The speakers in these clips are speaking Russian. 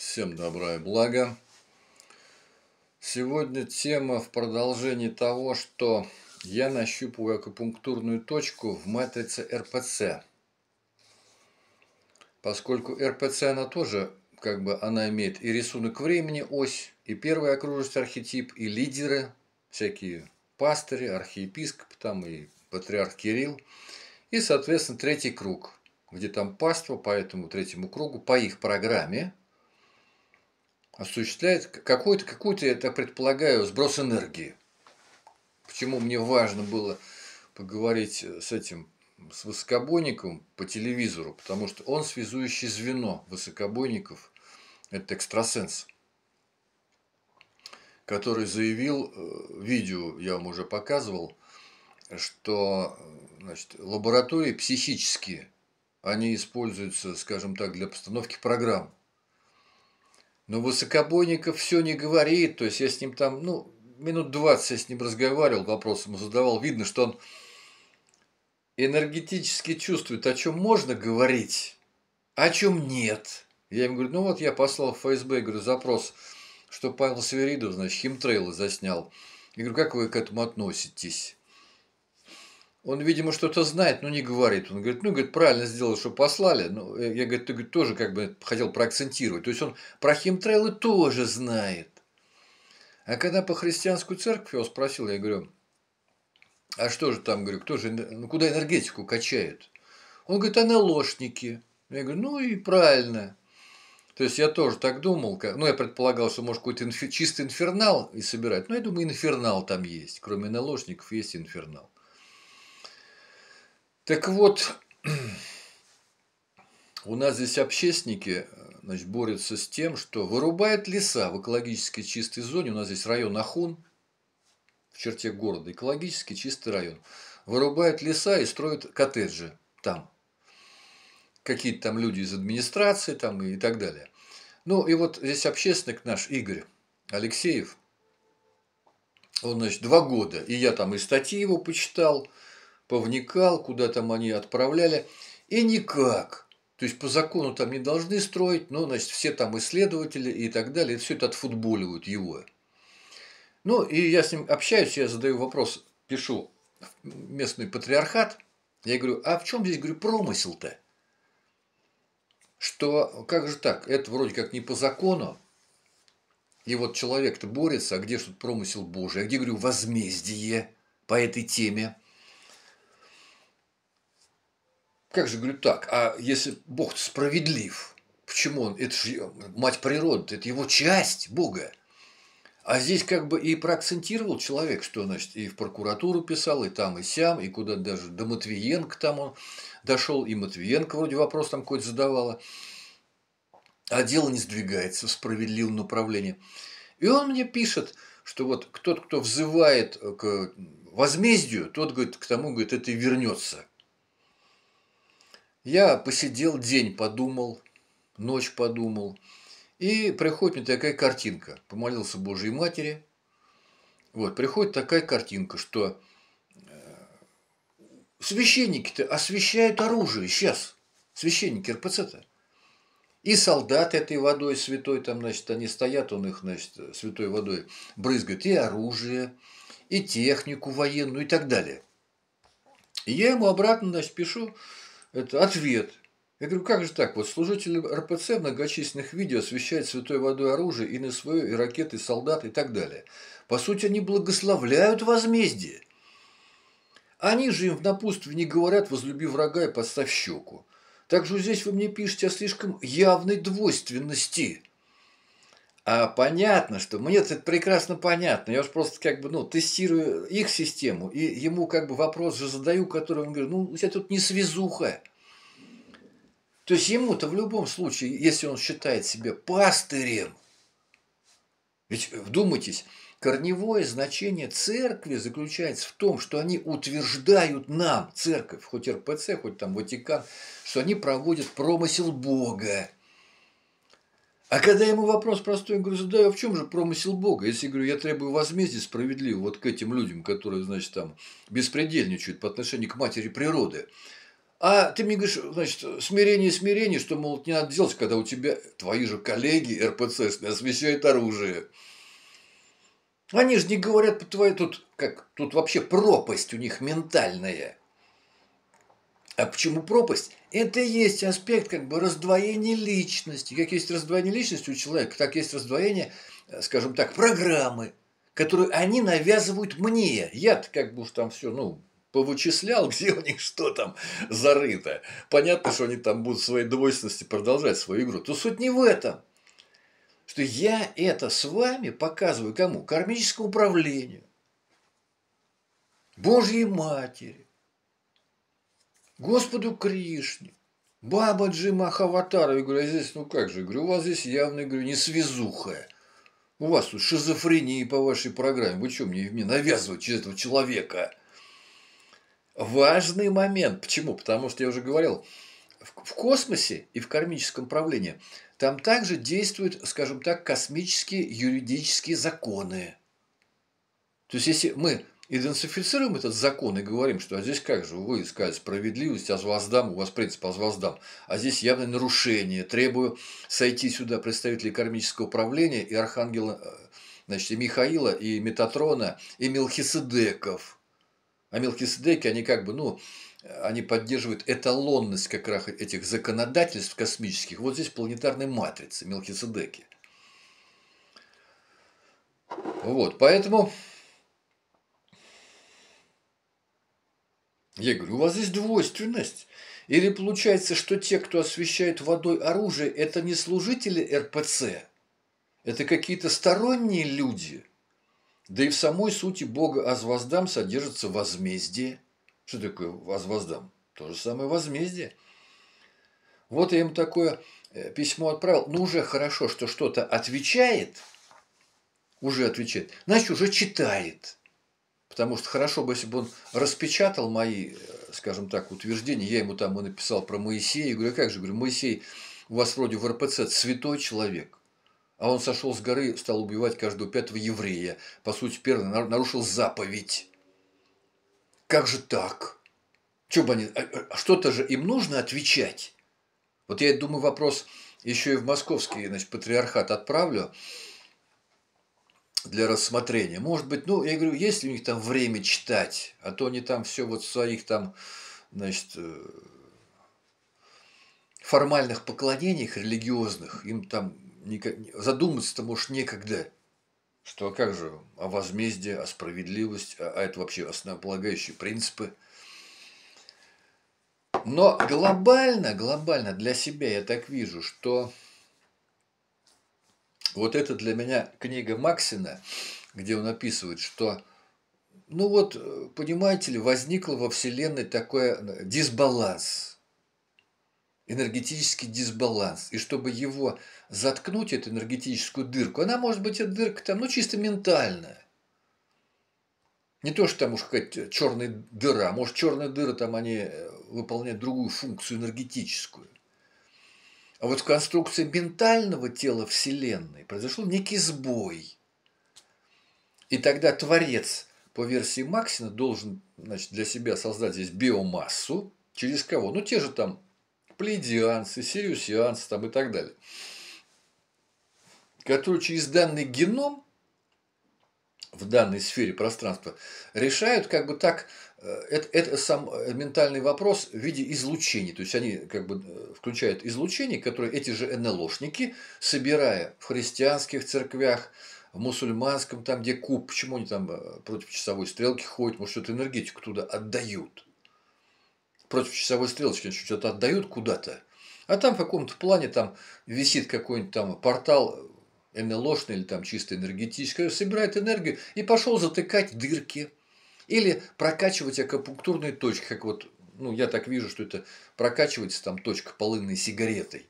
Всем добра и блага. Сегодня тема в продолжении того, что я нащупываю акупунктурную точку в матрице РПЦ. Поскольку РПЦ, она тоже, как бы, она имеет и рисунок времени, ось, и первый окружность архетип, и лидеры, всякие пастыри, архиепископ, там и патриарх Кирилл, и, соответственно, третий круг, где там паства по этому третьему кругу, по их программе, осуществляет какой-то, какой-то, я так предполагаю, сброс энергии. Почему мне важно было поговорить с этим, с высокобойником по телевизору, потому что он связующее звено высокобойников, это экстрасенс, который заявил, э, видео я вам уже показывал, что значит, лаборатории психические, они используются, скажем так, для постановки программ. Но Высокобойников все не говорит, то есть я с ним там, ну, минут 20 я с ним разговаривал, вопрос ему задавал, видно, что он энергетически чувствует, о чем можно говорить, а о чем нет. Я ему говорю, ну вот я послал в ФСБ, говорю, запрос, что Павел Северидов, значит, химтрейлы заснял. Я говорю, как вы к этому относитесь? Он, видимо, что-то знает, но не говорит. Он говорит, ну, говорит, правильно сделал, что послали. Ну, я, говорит, ты говорит, тоже как бы хотел проакцентировать. То есть он про химтрейлы тоже знает. А когда по христианскую церковь его спросил, я говорю, а что же там, говорю, кто же, ну, куда энергетику качают? Он говорит, а наложники. Я говорю, ну и правильно. То есть я тоже так думал, как, ну я предполагал, что может какой-то инфи, чистый инфернал и собирать. Но я думаю, инфернал там есть. Кроме наложников есть инфернал. Так вот, у нас здесь общественники значит, борются с тем, что вырубают леса в экологически чистой зоне. У нас здесь район Ахун, в черте города, экологически чистый район. Вырубают леса и строят коттеджи там. Какие-то там люди из администрации там и так далее. Ну и вот здесь общественник наш Игорь Алексеев, он, значит, два года, и я там и статьи его почитал, повникал, куда там они отправляли, и никак. То есть по закону там не должны строить, но, значит, все там исследователи и так далее, все это отфутболивают его. Ну, и я с ним общаюсь, я задаю вопрос, пишу в местный патриархат, я говорю, а в чем здесь, говорю, промысел-то? Что, как же так, это вроде как не по закону, и вот человек-то борется, а где же тут промысел Божий, а где, говорю, возмездие по этой теме? Как же, говорю, так, а если Бог справедлив, почему он, это же мать природы, это его часть Бога. А здесь как бы и проакцентировал человек, что, значит, и в прокуратуру писал, и там, и сям, и куда даже до Матвиенко там он дошел, и Матвиенко вроде вопрос там какой-то задавала. А дело не сдвигается в справедливом направлении. И он мне пишет, что вот кто-то, кто взывает к возмездию, тот, говорит, к тому, говорит, это и вернется. Я посидел день, подумал, ночь подумал. И приходит мне такая картинка. Помолился Божьей Матери. Вот, приходит такая картинка, что э, священники-то освещают оружие сейчас. Священники РПЦ-то. И солдаты этой водой святой, там, значит, они стоят, он их, значит, святой водой брызгает, и оружие, и технику военную, и так далее. И я ему обратно, значит, пишу, это ответ. Я говорю, как же так? Вот служители РПЦ в многочисленных видео освещают святой водой оружие и на свое, и ракеты, и солдат, и так далее. По сути, они благословляют возмездие. Они же им в напутствии не говорят «возлюби врага и подставь щеку». Также здесь вы мне пишете о слишком явной двойственности. А понятно, что мне это прекрасно понятно. Я уж просто как бы, ну, тестирую их систему, и ему как бы вопрос же задаю, который он говорит, ну, у тебя тут не связуха. То есть ему-то в любом случае, если он считает себя пастырем, ведь вдумайтесь, корневое значение церкви заключается в том, что они утверждают нам, церковь, хоть РПЦ, хоть там Ватикан, что они проводят промысел Бога. А когда ему вопрос простой, я говорю, задаю, а в чем же промысел Бога? Если, говорю, я требую возмездия справедливо вот к этим людям, которые, значит, там беспредельничают по отношению к матери природы, А ты мне говоришь, значит, смирение, смирение, что, мол, не надо делать, когда у тебя твои же коллеги РПЦ освещают оружие. Они же не говорят по твоей, тут, как, тут вообще пропасть у них ментальная. А почему пропасть? Это и есть аспект как бы раздвоения личности. Как есть раздвоение личности у человека, так есть раздвоение, э, скажем так, программы, которую они навязывают мне. Я-то как бы уж там все, ну, повычислял, где у них что там зарыто. Понятно, что они там будут в своей двойственности продолжать свою игру. То суть не в этом. Что я это с вами показываю кому? Кармическому управлению. Божьей Матери. Господу Кришне. Баба Джима Хаватара. Я говорю, а здесь, ну как же, я говорю, у вас здесь явно, говорю, не связуха. У вас тут шизофрения по вашей программе. Вы что мне, мне навязывать через этого человека? важный момент. Почему? Потому что я уже говорил, в космосе и в кармическом правлении там также действуют, скажем так, космические юридические законы. То есть, если мы идентифицируем этот закон и говорим, что а здесь как же вы искали справедливость, а воздам, у вас принцип а воздам, а здесь явное нарушение, требую сойти сюда представителей кармического управления и архангела, э, значит, и Михаила, и Метатрона, и Мелхиседеков – а Мелкиседеки, они как бы, ну, они поддерживают эталонность как раз этих законодательств космических. Вот здесь планетарной матрицы Мелкиседеки. Вот, поэтому я говорю, у вас здесь двойственность. Или получается, что те, кто освещает водой оружие, это не служители РПЦ, это какие-то сторонние люди – да и в самой сути Бога Азвоздам содержится возмездие. Что такое Азвоздам? То же самое возмездие. Вот я им такое э, письмо отправил. Ну, уже хорошо, что что-то отвечает. Уже отвечает. Значит, уже читает. Потому что хорошо бы, если бы он распечатал мои, э, скажем так, утверждения. Я ему там и написал про Моисея. Я говорю, а как же? говорю, Моисей у вас вроде в РПЦ святой человек. А он сошел с горы, стал убивать каждого пятого еврея. По сути, первый нарушил заповедь. Как же так? Что бы они, а, а что-то же им нужно отвечать. Вот я думаю, вопрос еще и в московский значит, патриархат отправлю для рассмотрения. Может быть, ну, я говорю, есть ли у них там время читать, а то они там все вот в своих там, значит, э, формальных поклонениях религиозных, им там задуматься-то, может, некогда. Что а как же о возмездии, о справедливости, а, а это вообще основополагающие принципы. Но глобально, глобально для себя я так вижу, что вот это для меня книга Максина, где он описывает, что ну вот, понимаете ли, возникло во Вселенной такой дисбаланс – энергетический дисбаланс. И чтобы его заткнуть, эту энергетическую дырку, она может быть, эта дырка там, ну, чисто ментальная. Не то, что там уж какая-то черная дыра. Может, черная дыра там они э, выполняют другую функцию энергетическую. А вот в конструкции ментального тела Вселенной произошел некий сбой. И тогда Творец по версии Максина должен значит, для себя создать здесь биомассу. Через кого? Ну, те же там плеядианцы, сириусианцы там и так далее, которые через данный геном в данной сфере пространства решают как бы так это, это сам э, ментальный вопрос в виде излучений. То есть они как бы э, включают излучения, которые эти же НЛОшники, собирая в христианских церквях, в мусульманском, там где куб, почему они там против часовой стрелки ходят, может, что-то энергетику туда отдают. Против часовой стрелочки что-то отдают куда-то, а там в каком-то плане там висит какой-нибудь там портал НЛОшный или там чисто энергетический, собирает энергию и пошел затыкать дырки или прокачивать акупунктурные точки, как вот, ну, я так вижу, что это прокачивается там точка полынной сигаретой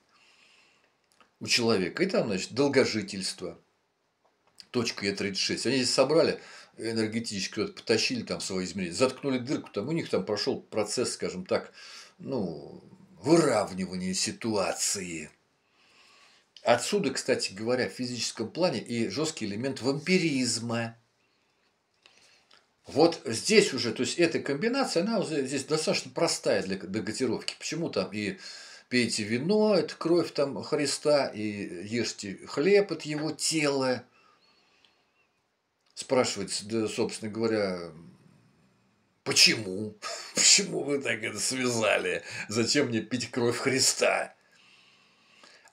у человека. И там, значит, долгожительство, точка Е36. Они здесь собрали энергетически куда-то потащили там свои измерения, заткнули дырку, там у них там прошел процесс, скажем так, ну, выравнивания ситуации. Отсюда, кстати говоря, в физическом плане и жесткий элемент вампиризма. Вот здесь уже, то есть эта комбинация, она уже здесь достаточно простая для доготировки. Почему там и пейте вино, это кровь там Христа, и ешьте хлеб от его тела. Спрашивается, да, собственно говоря, почему? Почему вы так это связали? Зачем мне пить кровь Христа?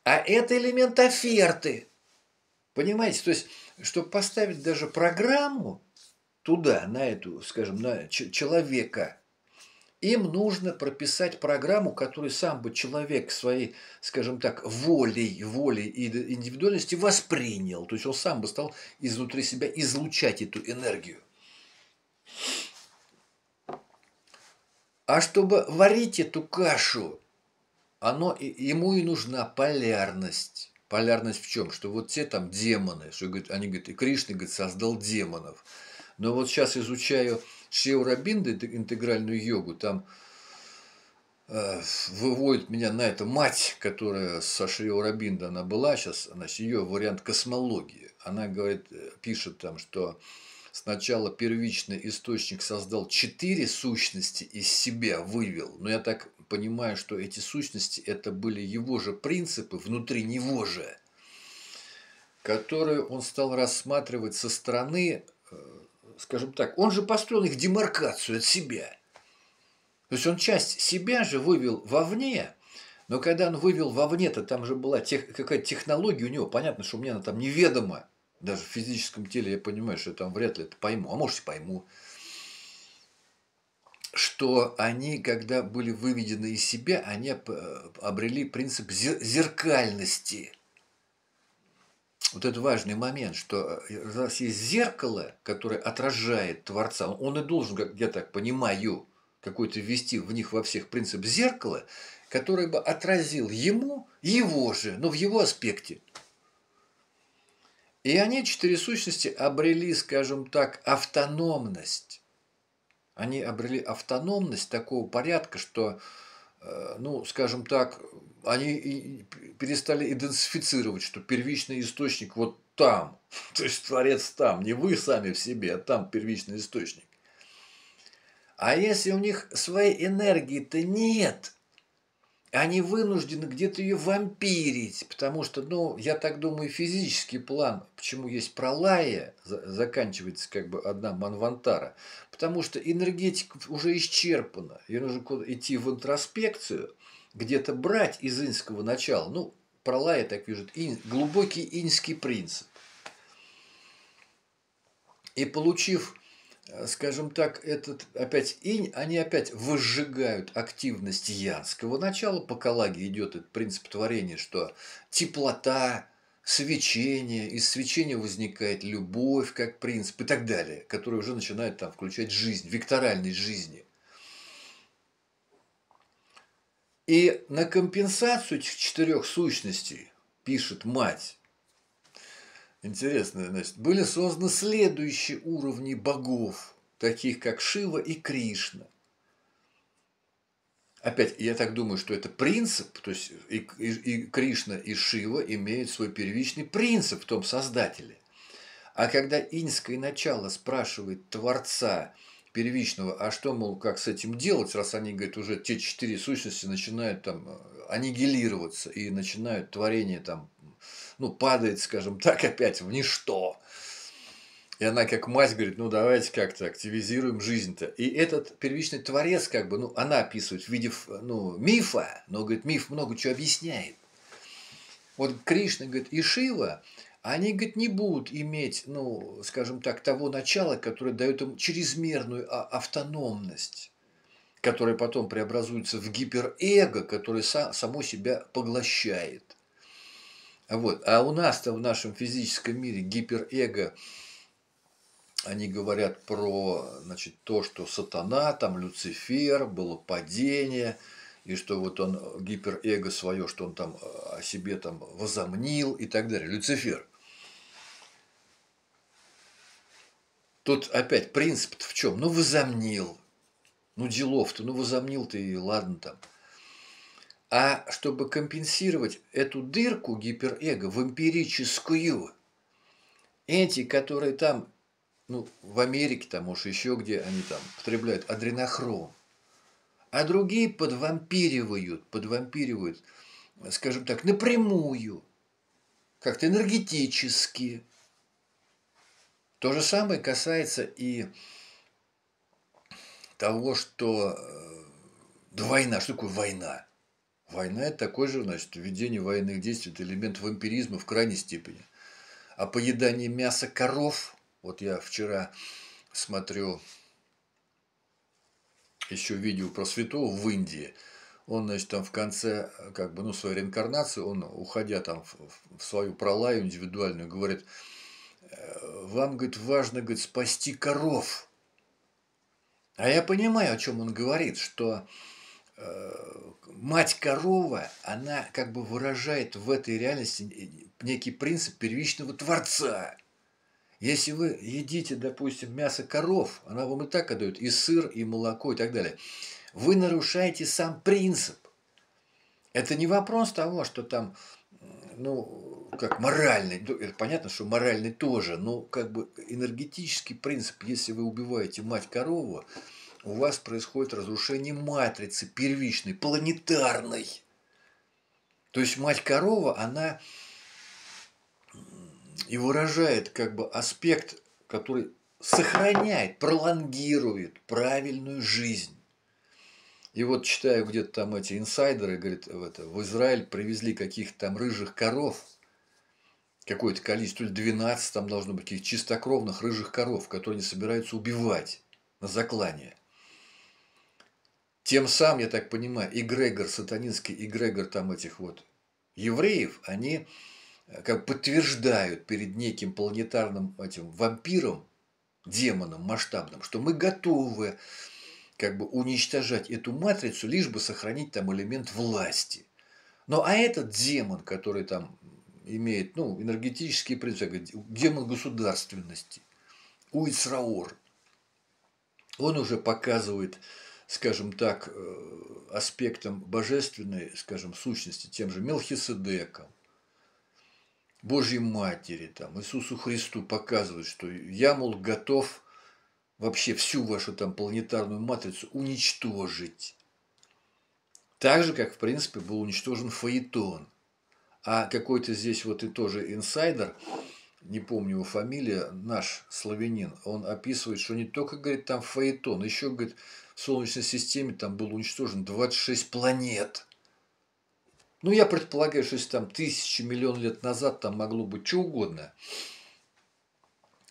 А это элемент оферты. Понимаете? То есть, чтобы поставить даже программу, туда, на эту, скажем, на человека, им нужно прописать программу, которую сам бы человек своей, скажем так, волей, волей и индивидуальности воспринял. То есть он сам бы стал изнутри себя излучать эту энергию. А чтобы варить эту кашу, оно, ему и нужна полярность. Полярность в чем? Что вот те там демоны, что они говорят, и Кришна говорит, создал демонов. Но вот сейчас изучаю Шиурабинда, интегральную йогу, там э, выводит меня на это мать, которая со Шриурабинда она была сейчас, значит, ее вариант космологии. Она говорит, э, пишет там, что сначала первичный источник создал четыре сущности из себя, вывел. Но я так понимаю, что эти сущности это были его же принципы внутри него же, которые он стал рассматривать со стороны э, скажем так, он же построил их демаркацию от себя. То есть он часть себя же вывел вовне, но когда он вывел вовне-то, там же была тех, какая-то технология у него, понятно, что мне она там неведома, даже в физическом теле я понимаю, что я там вряд ли это пойму, а может и пойму, что они, когда были выведены из себя, они обрели принцип зеркальности – вот это важный момент, что э, раз есть зеркало, которое отражает Творца, он и должен, как я так понимаю, какой-то ввести в них во всех принцип зеркала, который бы отразил ему его же, но в его аспекте. И они, четыре сущности, обрели, скажем так, автономность. Они обрели автономность такого порядка, что, э, ну, скажем так, они перестали идентифицировать, что первичный источник вот там, то есть Творец там, не вы сами в себе, а там первичный источник. А если у них своей энергии-то нет, они вынуждены где-то ее вампирить, потому что, ну, я так думаю, физический план, почему есть пролая, заканчивается как бы одна манвантара, потому что энергетика уже исчерпана, ее нужно идти в интроспекцию – где-то брать из инского начала, ну, про я так вижу, ин, глубокий инский принцип. И получив, э, скажем так, этот опять инь, они опять выжигают активность янского начала. По Калаге идет этот принцип творения, что теплота, свечение, из свечения возникает любовь как принцип и так далее, который уже начинает там включать жизнь, векторальность жизни. И на компенсацию этих четырех сущностей, пишет мать, интересно, значит, были созданы следующие уровни богов, таких как Шива и Кришна. Опять, я так думаю, что это принцип, то есть и, и, и Кришна, и Шива имеют свой первичный принцип в том создателе. А когда инское начало спрашивает Творца – первичного, а что, мол, как с этим делать, раз они, говорят, уже те четыре сущности начинают там э, аннигилироваться и начинают творение там, ну, падает, скажем так, опять в ничто. И она как мать говорит, ну давайте как-то активизируем жизнь-то. И этот первичный творец, как бы, ну, она описывает в виде ну, мифа, но, говорит, миф много чего объясняет. Вот Кришна, говорит, и Шива, они, говорит, не будут иметь, ну, скажем так, того начала, которое дает им чрезмерную а, автономность, которая потом преобразуется в гиперэго, которое само себя поглощает. Вот. А у нас-то в нашем физическом мире гиперэго, они говорят про значит, то, что сатана, там Люцифер, было падение – и что вот он гиперэго свое, что он там о себе там возомнил и так далее. Люцифер. Тут опять принцип в чем? Ну, возомнил. Ну, делов-то, ну, возомнил ты, и ладно там. А чтобы компенсировать эту дырку гиперэго в эмпирическую, эти, которые там ну, в Америке, там, уж еще где они там потребляют адренохром. А другие подвампиривают, подвампиривают, скажем так, напрямую, как-то энергетически. То же самое касается и того, что э, да война, что такое война? Война – это такой же, значит, введение военных действий, это элемент вампиризма в крайней степени. А поедание мяса коров, вот я вчера смотрю еще видео про святого в Индии, он, значит, там в конце, как бы, ну, своей реинкарнации, он, уходя там в, свою пролаю индивидуальную, говорит, «Э, вам, говорит, важно, говорит, спасти коров. А я понимаю, о чем он говорит, что Э, мать корова, она как бы выражает в этой реальности некий принцип первичного творца. Если вы едите, допустим, мясо коров, она вам и так отдает и сыр, и молоко, и так далее. Вы нарушаете сам принцип. Это не вопрос того, что там, ну, как моральный, ну, понятно, что моральный тоже, но как бы энергетический принцип, если вы убиваете мать корову, у вас происходит разрушение матрицы первичной, планетарной. То есть мать-корова, она и выражает как бы аспект, который сохраняет, пролонгирует правильную жизнь. И вот читаю где-то там эти инсайдеры, говорит, в, это, в Израиль привезли каких-то там рыжих коров, какое-то количество, то ли 12 там должно быть каких-то чистокровных рыжих коров, которые не собираются убивать на заклание. Тем самым, я так понимаю, эгрегор, сатанинский эгрегор там этих вот евреев, они как подтверждают перед неким планетарным этим вампиром, демоном масштабным, что мы готовы как бы уничтожать эту матрицу, лишь бы сохранить там элемент власти. Ну, а этот демон, который там имеет, ну, энергетические принципы, демон государственности, Уицраор, он уже показывает скажем так, э, аспектом божественной, скажем, сущности, тем же Мелхиседеком, Божьей Матери, там, Иисусу Христу показывает, что я, мол, готов вообще всю вашу там планетарную матрицу уничтожить. Так же, как, в принципе, был уничтожен Фаэтон. А какой-то здесь вот и тоже инсайдер, не помню его фамилия, наш славянин, он описывает, что не только, говорит, там Фаэтон, еще, говорит, в Солнечной системе там было уничтожено 26 планет. Ну, я предполагаю, что если там тысячи, миллион лет назад там могло быть что угодно.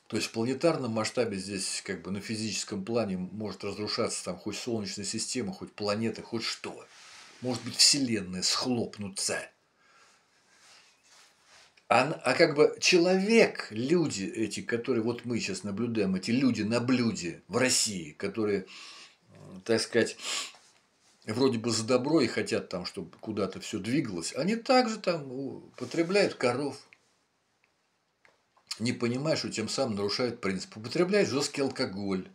То есть в планетарном масштабе здесь как бы на физическом плане может разрушаться там хоть Солнечная система, хоть планеты, хоть что. Может быть Вселенная схлопнуться. А, а как бы человек, люди эти, которые вот мы сейчас наблюдаем, эти люди на блюде в России, которые так сказать, вроде бы за добро и хотят там, чтобы куда-то все двигалось, они также там употребляют коров. Не понимая, что тем самым нарушают принцип. Употребляют жесткий алкоголь,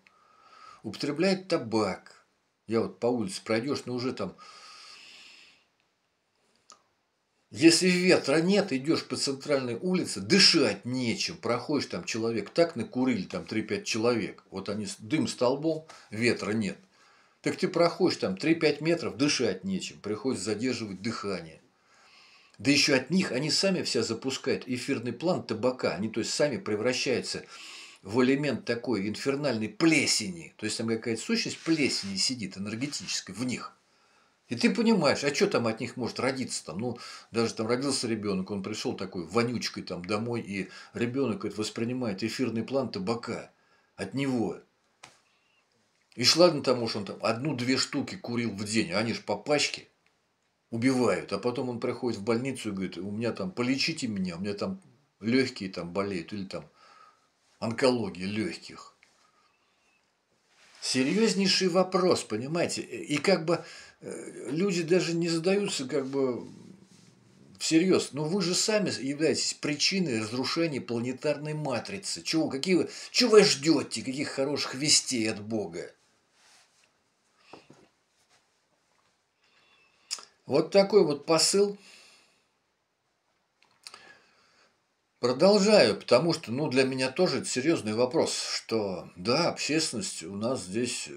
употребляют табак. Я вот по улице пройдешь, но уже там если ветра нет, идешь по центральной улице, дышать нечем. Проходишь там человек, так накурили там 3-5 человек. Вот они дым столбом, ветра нет. Так ты проходишь там 3-5 метров, дышать нечем, приходится задерживать дыхание. Да еще от них они сами вся запускают эфирный план табака. Они то есть сами превращаются в элемент такой инфернальной плесени. То есть там какая-то сущность плесени сидит энергетической в них. И ты понимаешь, а что там от них может родиться там? Ну, даже там родился ребенок, он пришел такой вонючкой там домой, и ребенок это воспринимает эфирный план табака от него. И ладно тому, что он там одну-две штуки курил в день, а они же по пачке убивают. А потом он приходит в больницу и говорит, у меня там, полечите меня, у меня там легкие там болеют, или там онкология легких. Серьезнейший вопрос, понимаете? И как бы э, люди даже не задаются как бы всерьез. Но вы же сами являетесь причиной разрушения планетарной матрицы. Чего, какие вы, чего вы ждете? Каких хороших вестей от Бога? Вот такой вот посыл. Продолжаю, потому что, ну, для меня тоже это серьезный вопрос, что, да, общественность у нас здесь э,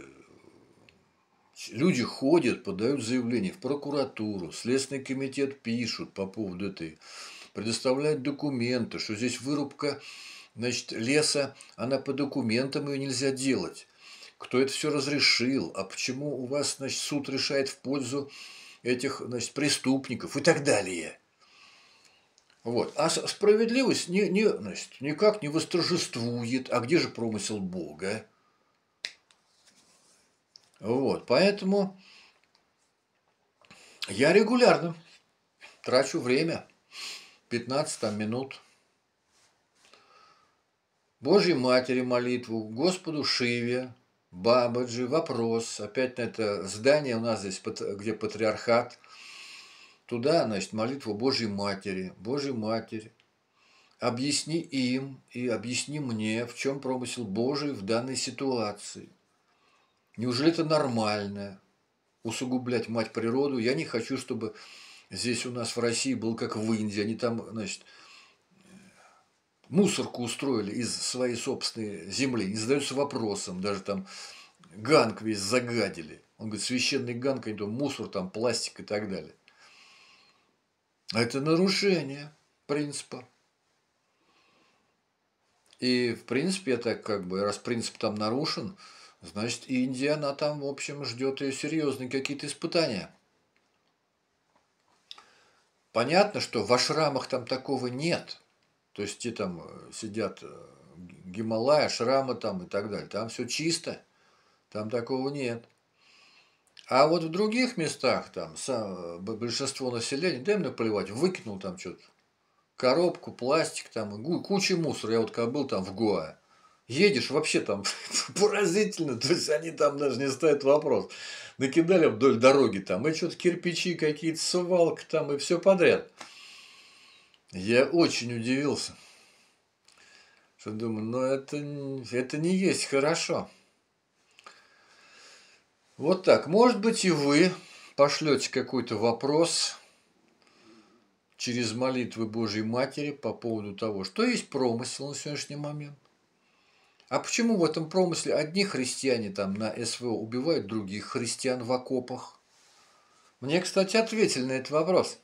люди ходят, подают заявления в прокуратуру, Следственный комитет пишут по поводу этой, предоставляют документы, что здесь вырубка значит, леса, она по документам ее нельзя делать. Кто это все разрешил, а почему у вас значит, суд решает в пользу этих значит, преступников и так далее. Вот. А справедливость не, не, значит, никак не восторжествует. А где же промысел Бога? Вот, поэтому я регулярно трачу время, 15 там, минут, Божьей Матери молитву, Господу Шиве, Бабаджи, вопрос, опять на это здание у нас здесь, где патриархат, туда, значит, молитву Божьей Матери, Божьей Матери, объясни им и объясни мне, в чем промысел Божий в данной ситуации – Неужели это нормально? Усугублять мать природу. Я не хочу, чтобы здесь у нас в России был как в Индии. Они там, значит, мусорку устроили из своей собственной земли. Не задаются вопросом. Даже там ганг весь загадили. Он говорит, священный ганг, они там мусор, там пластик и так далее. А это нарушение принципа. И, в принципе, это как бы, раз принцип там нарушен, Значит, Индия, она там, в общем, ждет ее серьезные какие-то испытания. Понятно, что в ашрамах там такого нет. То есть те там э, сидят э, Гималая, шрамы там и так далее. Там все чисто, там такого нет. А вот в других местах там сам, большинство населения, дай мне плевать, выкинул там что-то, коробку, пластик там, куча мусора. Я вот когда был там в Гоа, едешь, вообще там поразительно, то есть они там даже не ставят вопрос. Накидали вдоль дороги там, и что-то кирпичи какие-то, свалка там, и все подряд. Я очень удивился. Что думаю, ну это, это не есть хорошо. Вот так. Может быть и вы пошлете какой-то вопрос через молитвы Божьей Матери по поводу того, что есть промысел на сегодняшний момент. А почему в этом промысле одни христиане там на СВО убивают других христиан в окопах? Мне, кстати, ответили на этот вопрос.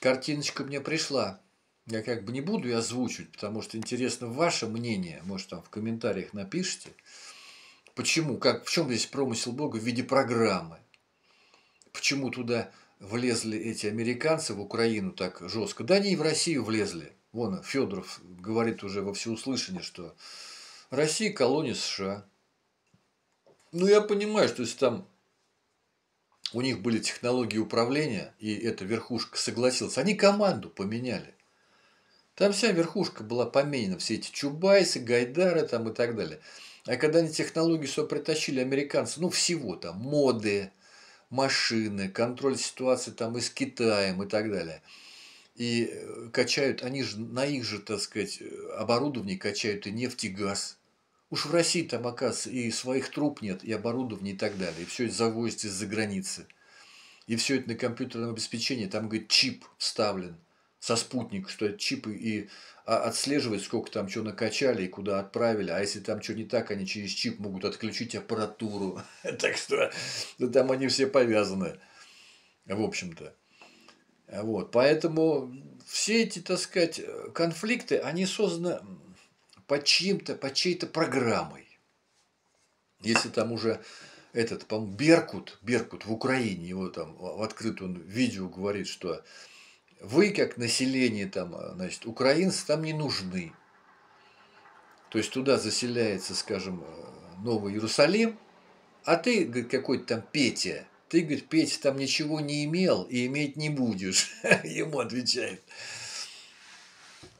Картиночка мне пришла. Я как бы не буду ее озвучивать, потому что интересно ваше мнение. Может, там в комментариях напишите. Почему, как, в чем здесь промысел Бога в виде программы? Почему туда влезли эти американцы в Украину так жестко? Да они и в Россию влезли. Вон Федоров говорит уже во всеуслышание, что Россия колония США. Ну, я понимаю, что если там у них были технологии управления, и эта верхушка согласилась, они команду поменяли. Там вся верхушка была поменена, все эти Чубайсы, Гайдары там и так далее. А когда они технологии все притащили, американцы, ну всего там, моды, машины, контроль ситуации там и с Китаем и так далее – и э, качают, они же на их же, так сказать, оборудовании качают и нефть, и газ. Уж в России там, оказывается, и своих труб нет, и оборудования и так далее. И все это завозится из-за границы. И все это на компьютерном обеспечении, там, говорит, чип вставлен со спутника, что это чипы и а, отслеживает, сколько там что накачали и куда отправили. А если там что не так, они через чип могут отключить аппаратуру. Так что там они все повязаны, в общем-то. Вот, поэтому все эти, так сказать, конфликты, они созданы по чьим-то, по чьей-то программой. Если там уже этот, по Беркут, Беркут в Украине, его там в открытом видео говорит, что вы, как население там, значит, украинцы там не нужны. То есть туда заселяется, скажем, Новый Иерусалим, а ты, говорит, какой-то там Петя, ты, говорит, Петя там ничего не имел и иметь не будешь. Ему отвечает.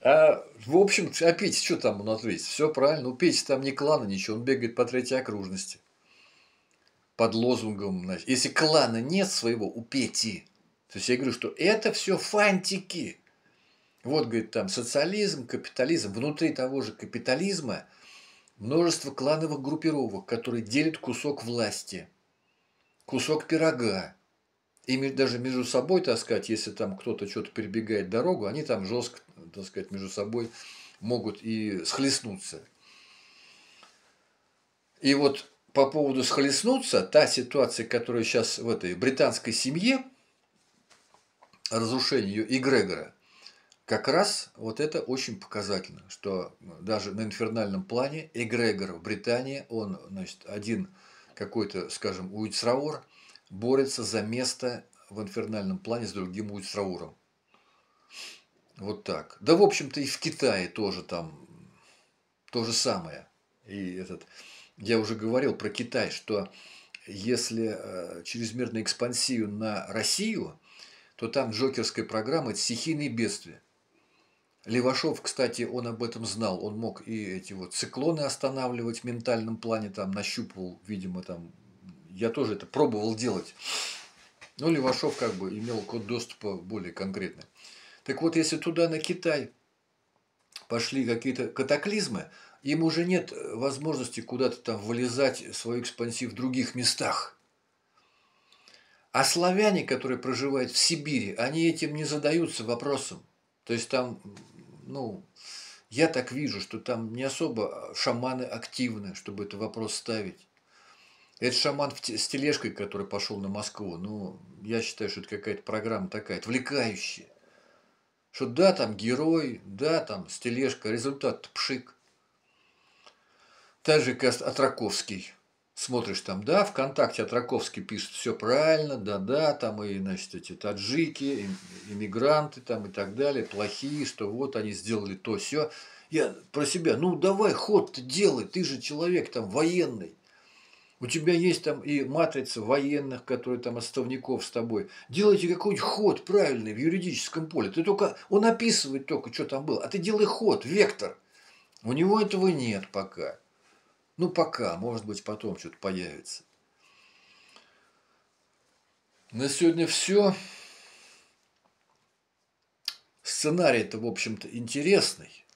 А, в общем, а Петя, что там он ответит? Все правильно. У Пети там не клана ничего, он бегает по третьей окружности. Под лозунгом, значит, если клана нет своего у Пети, то есть я говорю, что это все фантики. Вот, говорит, там социализм, капитализм. Внутри того же капитализма множество клановых группировок, которые делят кусок власти – кусок пирога. И даже между собой, так сказать, если там кто-то что-то перебегает дорогу, они там жестко, так сказать, между собой могут и схлестнуться. И вот по поводу схлестнуться, та ситуация, которая сейчас в этой британской семье, разрушение ее эгрегора, как раз вот это очень показательно, что даже на инфернальном плане эгрегор в Британии, он, значит, один какой-то, скажем, Уицраур борется за место в инфернальном плане с другим Уицрауром. Вот так. Да, в общем-то, и в Китае тоже там то же самое. И этот, я уже говорил про Китай, что если э, чрезмерную экспансию на Россию, то там джокерская программа – это стихийные бедствия. Левашов, кстати, он об этом знал. Он мог и эти вот циклоны останавливать в ментальном плане, там нащупывал, видимо, там. Я тоже это пробовал делать. Но Левашов как бы имел код доступа более конкретный. Так вот, если туда на Китай пошли какие-то катаклизмы, им уже нет возможности куда-то там вылезать свою экспансию в других местах. А славяне, которые проживают в Сибири, они этим не задаются вопросом. То есть там, ну, я так вижу, что там не особо шаманы активны, чтобы этот вопрос ставить. Это шаман с тележкой, который пошел на Москву. Ну, я считаю, что это какая-то программа такая, отвлекающая. Что да, там герой, да, там с тележкой, результат пшик. Так же, как Атраковский. Смотришь там, да, ВКонтакте Атраковский пишет все правильно, да-да, там и, значит, эти таджики, иммигранты там и так далее, плохие, что вот они сделали то все. Я про себя, ну давай ход ты делай, ты же человек там военный. У тебя есть там и матрица военных, которые там отставников с тобой. Делайте какой-нибудь ход правильный в юридическом поле. Ты только, он описывает только, что там было. А ты делай ход, вектор. У него этого нет пока. Ну, пока, может быть, потом что-то появится. На сегодня все. Сценарий-то, в общем-то, интересный.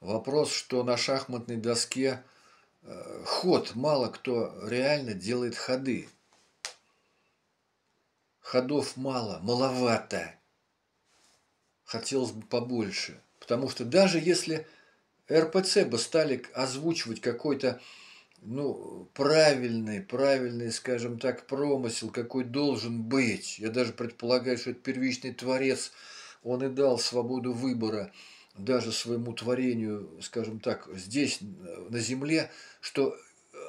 Вопрос, что на шахматной доске ход, мало кто реально делает ходы. Ходов мало, маловато. Хотелось бы побольше. Потому что даже если РПЦ бы стали озвучивать какой-то ну, правильный, правильный, скажем так, промысел, какой должен быть. Я даже предполагаю, что это первичный творец, он и дал свободу выбора даже своему творению, скажем так, здесь, на земле, что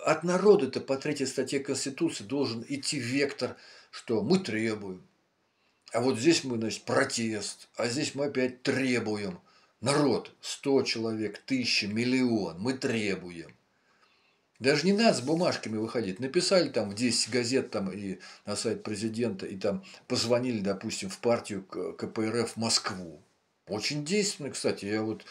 от народа-то по третьей статье Конституции должен идти вектор, что мы требуем. А вот здесь мы, значит, протест, а здесь мы опять требуем. Народ, 100 человек, тысяча, миллион, мы требуем. Даже не надо с бумажками выходить. Написали там в 10 газет там и на сайт президента, и там позвонили, допустим, в партию КПРФ в Москву. Очень действенно, кстати. Я вот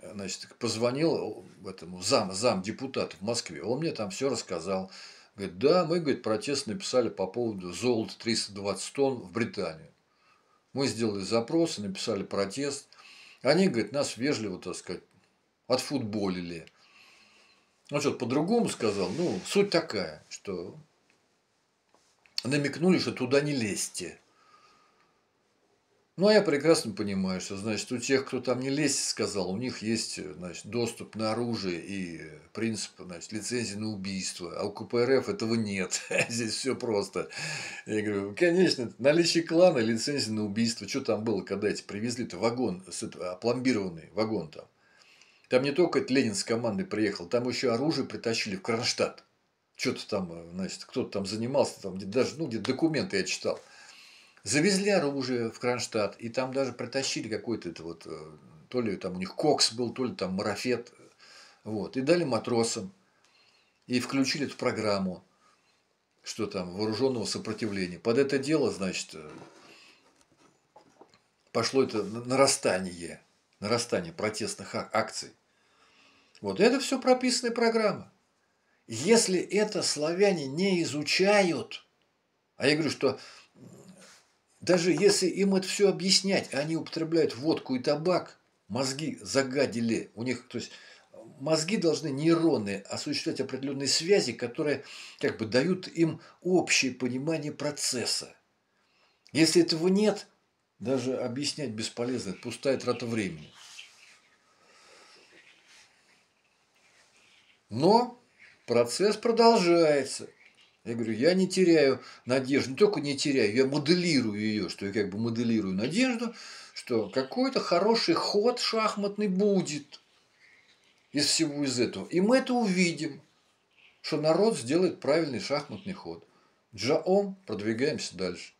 значит, позвонил этому зам, зам депутата в Москве. Он мне там все рассказал. Говорит, да, мы, говорит, протест написали по поводу золота 320 тонн в Британию. Мы сделали запрос написали протест. Они, говорит, нас вежливо, так сказать, отфутболили. Он что-то по-другому сказал. Ну, суть такая, что намекнули, что туда не лезьте. Ну, а я прекрасно понимаю, что, значит, у тех, кто там не лезть сказал, у них есть, значит, доступ на оружие и принцип, значит, лицензии на убийство. А у КПРФ этого нет. Здесь все просто. Я говорю, конечно, наличие клана, лицензия на убийство. Что там было, когда эти привезли-то вагон, опломбированный вагон там. Там не только Ленин с командой приехал, там еще оружие притащили в Кронштадт. Что-то там, значит, кто-то там занимался, там даже, ну, где документы я читал. Завезли оружие в Кронштадт, и там даже протащили какой-то это вот, э, то ли там у них кокс был, то ли там марафет. Вот, и дали матросам. И включили эту программу, что там, вооруженного сопротивления. Под это дело, значит, э, пошло это нарастание, нарастание протестных акций. Вот это все прописанная программа. Если это славяне не изучают, а я говорю, что даже если им это все объяснять, они употребляют водку и табак, мозги загадили. У них, то есть, мозги должны нейроны осуществлять определенные связи, которые как бы дают им общее понимание процесса. Если этого нет, даже объяснять бесполезно, это пустая трата времени. Но процесс продолжается. Я говорю, я не теряю надежду, не только не теряю, я моделирую ее, что я как бы моделирую надежду, что какой-то хороший ход шахматный будет из всего из этого. И мы это увидим, что народ сделает правильный шахматный ход. Джаом, продвигаемся дальше.